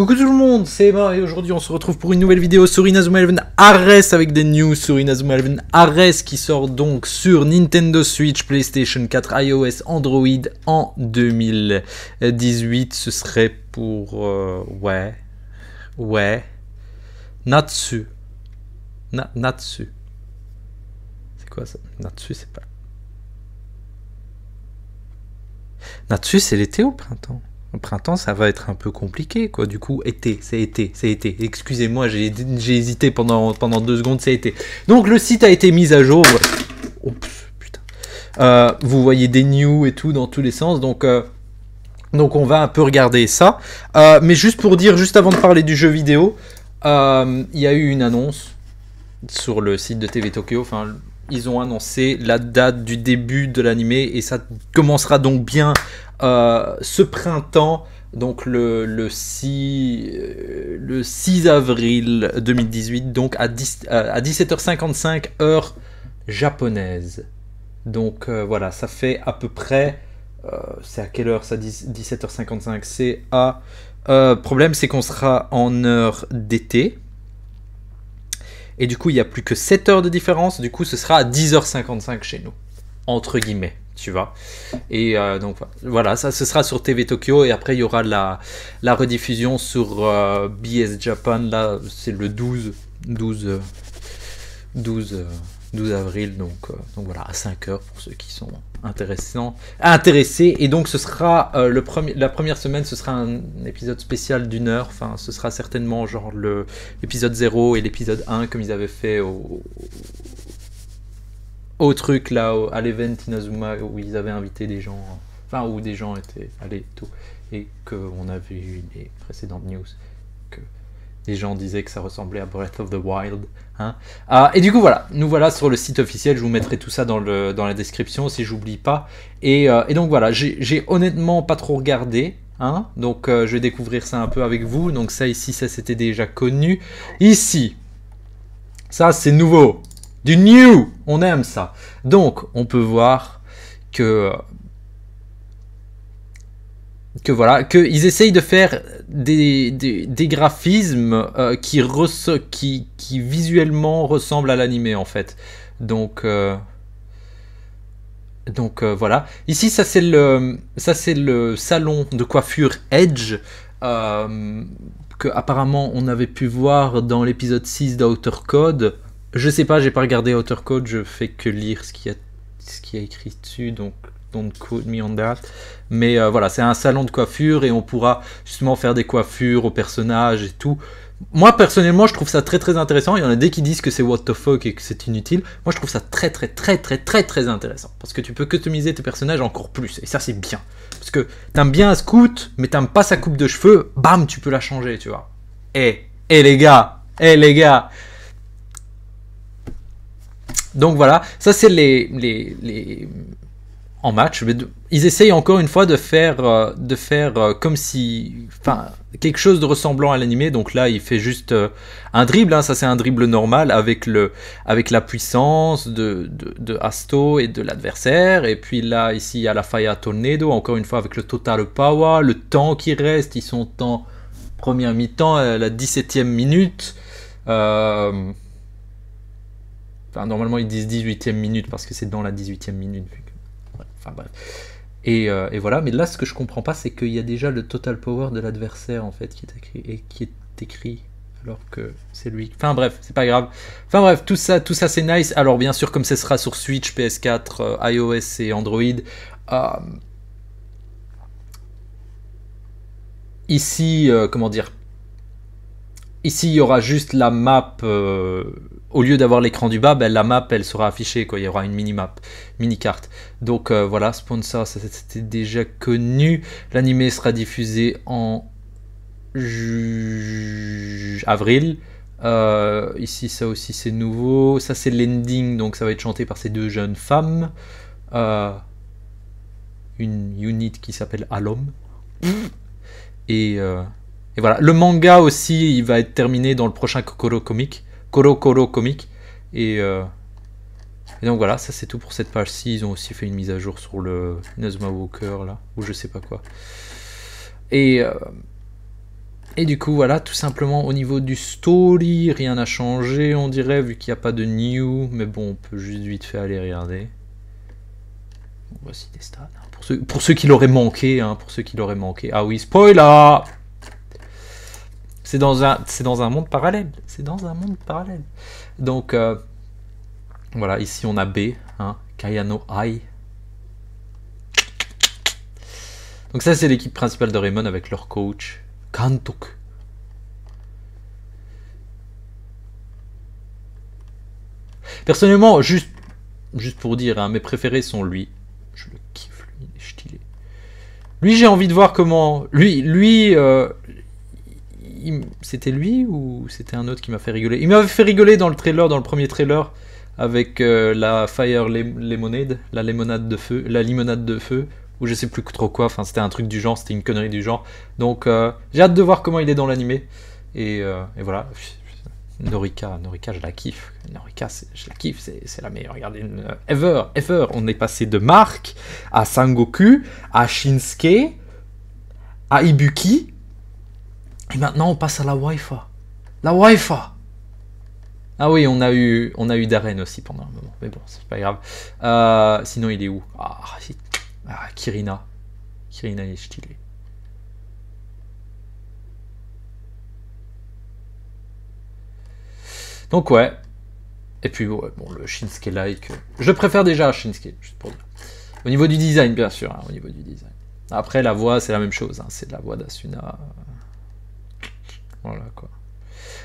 Coucou tout le monde, c'est Emma et aujourd'hui on se retrouve pour une nouvelle vidéo sur Inazuma Eleven Ares avec des news sur Inazuma Eleven Ares qui sort donc sur Nintendo Switch, PlayStation 4, iOS, Android en 2018. Ce serait pour... euh, ouais, ouais, Natsu. Na- Natsu. C'est quoi ça? Natsu c'est pas... Natsu c'est l'été ou printemps? Au printemps, ça va être un peu compliqué, quoi. Du coup, été, c'est été, c'est été. Excusez-moi, j'ai hésité pendant, deux secondes, c'est été. Donc, le site a été mis à jour. Euh, vous voyez des news et tout dans tous les sens, donc... euh, on va un peu regarder ça. Euh, mais juste pour dire, juste avant de parler du jeu vidéo, il y a eu une annonce sur le site de TV Tokyo. Ils ont annoncé la date du début de l'animé et ça commencera donc bien euh, ce printemps. Donc le, le, 6, euh, le 6 avril 2018, donc à, 10 euh, 17h55 heure japonaise. Donc voilà, ça fait à peu près c'est à quelle heure ça 10 17h55 C'est à. Problème, c'est qu'on sera en heure d'été. Et du coup, il n'y a plus que 7 heures de différence. Du coup, ce sera à 10h55 chez nous. Entre guillemets, tu vois. Et euh, donc voilà, ça ce sera sur TV Tokyo. Et après, il y aura la, rediffusion sur euh, BS Japan. Là, c'est le 12. 12. euh, 12. Euh, 12 avril, donc, euh, donc voilà, à 5 heures pour ceux qui sont intéressants, intéressés. Et donc ce sera euh, le premier, la première semaine, ce sera un épisode spécial d'une heure. Enfin, ce sera certainement genre le l'épisode 0 et l'épisode 1 comme ils avaient fait au, au truc là, à l'event Inazuma où ils avaient invité des gens, enfin où des gens étaient allés tout, et qu'on avait eu les précédentes news les gens disaient que ça ressemblait à Breath of the Wild. Hein. Ah, et du coup voilà, nous voilà sur le site officiel, je vous mettrai tout ça dans, le, dans la description si j'oublie pas. Et, euh, donc voilà, j'ai j'ai honnêtement pas trop regardé. Hein, donc euh, je vais découvrir ça un peu avec vous. Donc ça ici, ça c'était déjà connu. Ici, ça c'est nouveau. Du new, on aime ça. Donc on peut voir que que voilà, qu'ils essayent de faire des, des, graphismes euh, qui, qui, qui visuellement ressemblent à l'animé en fait. Donc, euh, donc euh, voilà. Ici, ça c'est le, ça c'est le salon de coiffure Edge que apparemment on avait pu voir dans l'épisode 6 d'Outer Code. Je sais pas, j'ai pas regardé Outer Code, je fais que lire ce qu'il y a, ce qu'il y a écrit dessus, donc don't quote me on that. Mais euh, voilà, c'est un salon de coiffure et on pourra justement faire des coiffures aux personnages et tout. Moi personnellement, je trouve ça très très intéressant. Il y en a des qui disent que c'est what the fuck et que c'est inutile. Moi, je trouve ça très très très très très très intéressant parce que tu peux customiser tes personnages encore plus et ça c'est bien. Parce que t'aimes bien un scout, mais t'aimes pas sa coupe de cheveux, bam, tu peux la changer, tu vois. Eh, eh les gars, eh les gars. Donc voilà, ça c'est les, les, les, en match. mais Ils essayent encore une fois de faire, euh, de faire euh, comme si, enfin, quelque chose de ressemblant à l'animé. Donc là, il fait juste euh, un dribble. hein, ça, c'est un dribble normal avec le, avec la puissance de, de, de Asto et de l'adversaire. Et puis là, ici, il y a la Fire Tornado. Encore une fois, avec le total power, le temps qui reste. Ils sont en première mi-temps, à la 17e minute. Enfin, normalement, ils disent 18e minute parce que c'est dans la 18e minute. Enfin bref. Et, euh, et voilà, mais là, ce que je comprends pas, c'est qu'il y a déjà le total power de l'adversaire en fait qui est écrit et qui est alors que c'est lui. Enfin bref, c'est pas grave. Enfin bref, tout ça, tout ça c'est nice. Alors bien sûr, comme ce sera sur Switch, PS4, euh, iOS et Android, euh, ici, comment dire, ici il y aura juste la map. euh, au lieu d'avoir l'écran du bas, ben, la map elle sera affichée, quoi. il y aura une mini-map, mini-carte. Donc euh, voilà, sponsor, c'était déjà connu. L'animé sera diffusé en avril. Euh, ici, ça aussi c'est nouveau. Ça c'est l'ending, donc ça va être chanté par ces deux jeunes femmes. Une unit qui s'appelle Alom. Et, et voilà, le manga aussi, il va être terminé dans le prochain Kokoro Comic. Koro Koro Comic. Et, euh, et donc voilà, ça c'est tout pour cette page-ci. Ils ont aussi fait une mise à jour sur le Inazuma Walker là, ou je sais pas quoi. Et, euh, Et du coup, voilà, tout simplement au niveau du story, rien n'a changé, on dirait, vu qu'il n'y a pas de new. Mais bon, on peut juste vite fait aller regarder. voici des stats. Hein, pour, ceux, pour ceux qui l'auraient manqué, hein, pour ceux qui l'auraient manqué. Ah oui, spoiler C'est dans, un, monde parallèle. C'est dans un monde parallèle. Donc, euh, voilà, ici on a B, hein, Kayano Ai. Donc ça, c'est l'équipe principale de Raymond avec leur coach. Kantok. Personnellement, juste, juste pour dire, hein, mes préférés sont lui. Je le kiffe, lui, il est stylé. Lui, j'ai envie de voir comment. Lui, lui, euh, c'était lui ou c'était un autre qui m'a fait rigoler? Il m'avait fait rigoler dans le trailer, dans le premier trailer, avec euh, la Fire Lemonade, la limonade de feu, la limonade de feu ou je sais plus trop quoi. Enfin, c'était un truc du genre, c'était une connerie du genre. Donc, euh, j'ai hâte de voir comment il est dans l'animé. Et, euh, voilà. Norika, Norika, je la kiffe. Norika, je la kiffe, c'est la meilleure. Regardez, ever, ever. On est passé de Mark à Sangoku, à Shinsuke, à Ibuki. Et maintenant, on passe à la Wi-Fi. La Wi-Fi. Ah oui, on a eu, on a eu Darren aussi pendant un moment. Mais bon, c'est pas grave. sinon, il est où? Ah, ah, Kirina. Kirina est stylée. Donc ouais. Et puis bon, le Shinsuke like. Je préfère déjà Shinsuke, juste pour. Au niveau du design, bien sûr. Hein, au niveau du design. Après, la voix, c'est la même chose. Hein, c'est la voix d'Asuna. Voilà.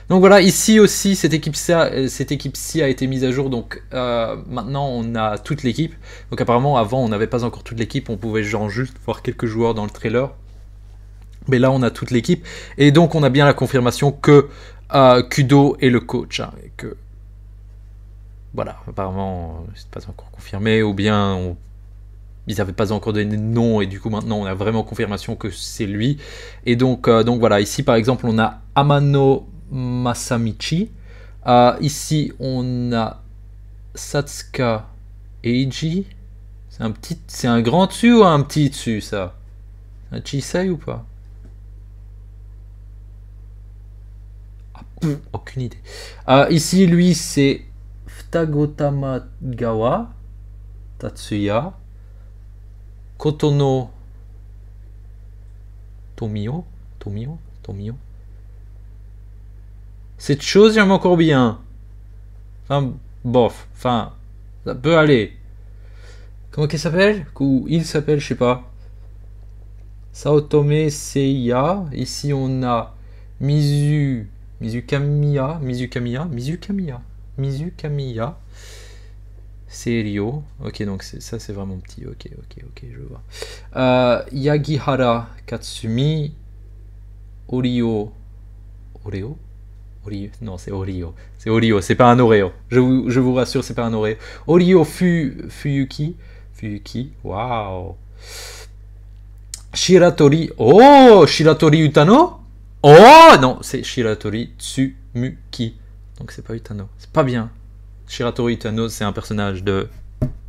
Donc voilà, ici aussi, cette équipe-ci équipe a été mise à jour. Donc euh, maintenant, on a toute l'équipe. Donc apparemment, avant, on n'avait pas encore toute l'équipe. On pouvait genre juste voir quelques joueurs dans le trailer. Mais là, on a toute l'équipe. Et donc, on a bien la confirmation que euh, Kudo est le coach. Hein, que voilà, apparemment, c'est pas encore confirmé. Ou bien ils n'avaient pas encore donné de nom et du coup maintenant on a vraiment confirmation que c'est lui. Et donc, euh, voilà, ici par exemple on a Amano Masamichi. Euh, ici, on a Satsuka Eiji. C'est un petit, c'est un grand dessus ou un petit dessus, ça Un Chisei ou pas? Ah, Aucune idée. Euh, ici, lui, c'est Futagotamagawa Tatsuya Kotono Tomio? Tomio? Tomio? Cette chose, j'aime encore bien. Enfin, bof. Enfin, ça peut aller. Comment qu'il s'appelle? Ou il s'appelle, je sais pas. Saotome Seiya. Ici, on a Mizu. Mizu Kamiya. Mizu Kamiya. Mizu Kamiya. Mizu Kamiya. Serio. Ok, donc ça, c'est vraiment petit. Ok, ok, ok, je vois. Euh, Yagihara Katsumi. Orio. Oreo? Non, c'est Orio. C'est Orio, c'est pas un Oreo. Je vous, je vous rassure, c'est pas un Oreo. Orio Fu, Fuyuki? Fuyuki, waouh. Shiratori. Oh, Shiratori Utano? Oh, non, c'est Shiratori Tsumuki. Donc c'est pas Utano. C'est pas bien. Shiratori Utano, c'est un personnage de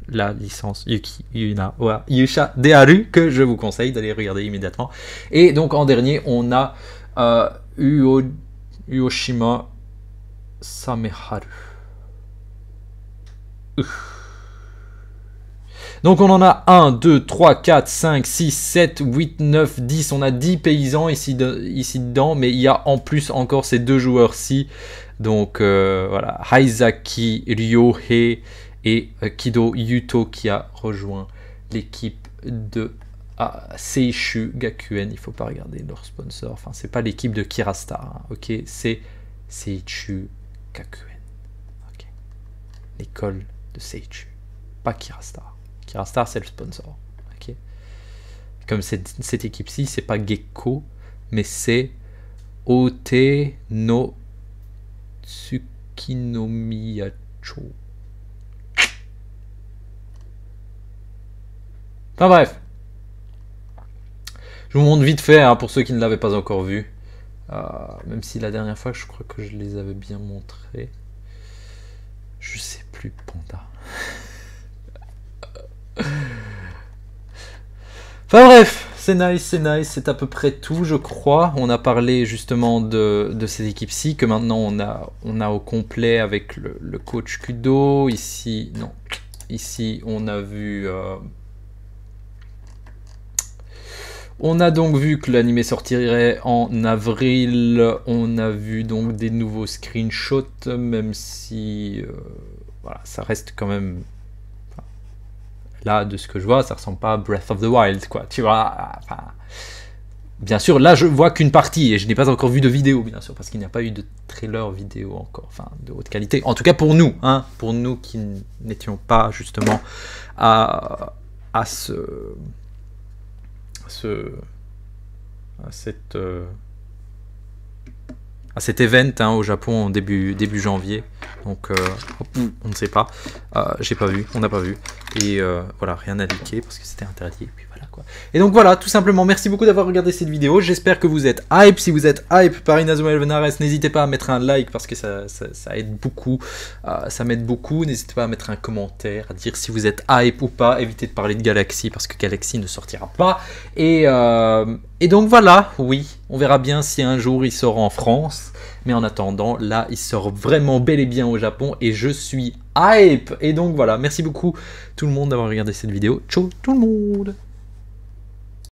la licence Yuki Yuna Yusha Deharu que je vous conseille d'aller regarder immédiatement. Et donc en dernier, on a euh, Uo Yoshima Sameharu. Donc on en a 1, 2, 3, 4, 5, 6, 7, 8, 9, 10. On a 10 paysans ici, ici dedans, mais il y a en plus encore ces deux joueurs-ci. Donc euh, voilà, Haizaki Ryohei et euh, Kido Yuto qui a rejoint l'équipe de ah, Gakuen, il faut pas regarder leur sponsor. Enfin, c'est pas l'équipe de Kirastar, hein, ok C'est Seishu Gakuen, ok L'école de Seishu, pas Kirastar. Kirastar, c'est le sponsor, Comme cette, équipe-ci, c'est pas Gekko, mais c'est Ote no Tsukinomiyacho. Enfin bref, je vous montre vite fait hein, pour ceux qui ne l'avaient pas encore vu. Euh, même si la dernière fois, je crois que je les avais bien montrés. Je sais plus, Panda. enfin bref, C'est nice, c'est nice, c'est à peu près tout, je crois. On a parlé justement de, ces équipes-ci, que maintenant on a, au complet avec le, coach Kudo. Ici, non. Ici, on a vu. euh, On a donc vu que l'anime sortirait en avril. On a vu donc des nouveaux screenshots, même si euh, voilà, ça reste quand même. Là, de ce que je vois, ça ressemble pas à Breath of the Wild, quoi. Tu vois. enfin, bien sûr, là, je vois qu'une partie et je n'ai pas encore vu de vidéo, bien sûr, parce qu'il n'y a pas eu de trailer vidéo encore, enfin, de haute qualité. En tout cas pour nous, hein, pour nous qui n'étions pas justement à, à ce à ce à cette euh, à cet event hein, au Japon début début janvier donc euh, on ne sait pas Euh, j'ai pas vu on n'a pas vu et euh, voilà rien à liker parce que c'était interdit et puis voilà quoi et donc voilà tout simplement merci beaucoup d'avoir regardé cette vidéo j'espère que vous êtes hype si vous êtes hype par Inazuma Eleven n'hésitez pas à mettre un like parce que ça, ça, aide beaucoup ça m'aide beaucoup. N'hésitez pas à mettre un commentaire, à dire si vous êtes hype ou pas. Évitez de parler de Galaxy parce que Galaxy ne sortira pas. Et, et donc voilà, oui, on verra bien si un jour il sort en France. Mais en attendant, là, il sort vraiment bel et bien au Japon et je suis hype. Et donc voilà, merci beaucoup tout le monde d'avoir regardé cette vidéo. Ciao tout le monde